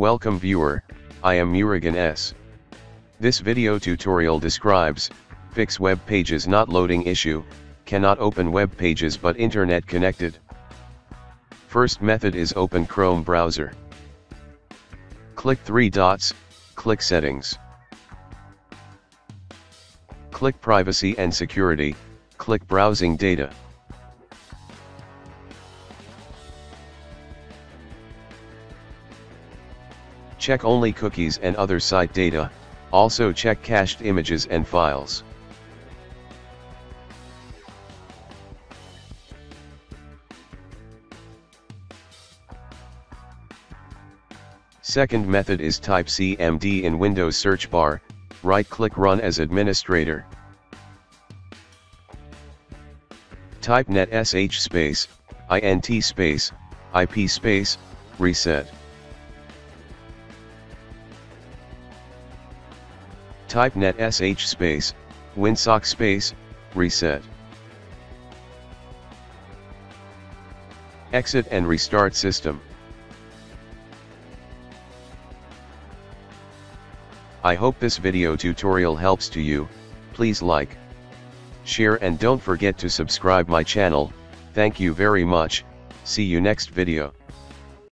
Welcome viewer, I am Murugan S. This video tutorial describes, fix web pages not loading issue, cannot open web pages but internet connected. First method is open Chrome browser. Click three dots, click settings. Click privacy and security, click browsing data. Check only cookies and other site data, also check cached images and files. Second method is type CMD in Windows search bar, right-click Run as administrator. Type net sh space, int space, ip space, reset. Type net sh space, winsock space, reset. Exit and restart system. I hope this video tutorial helps to you, please like, share and don't forget to subscribe my channel, thank you very much, see you next video.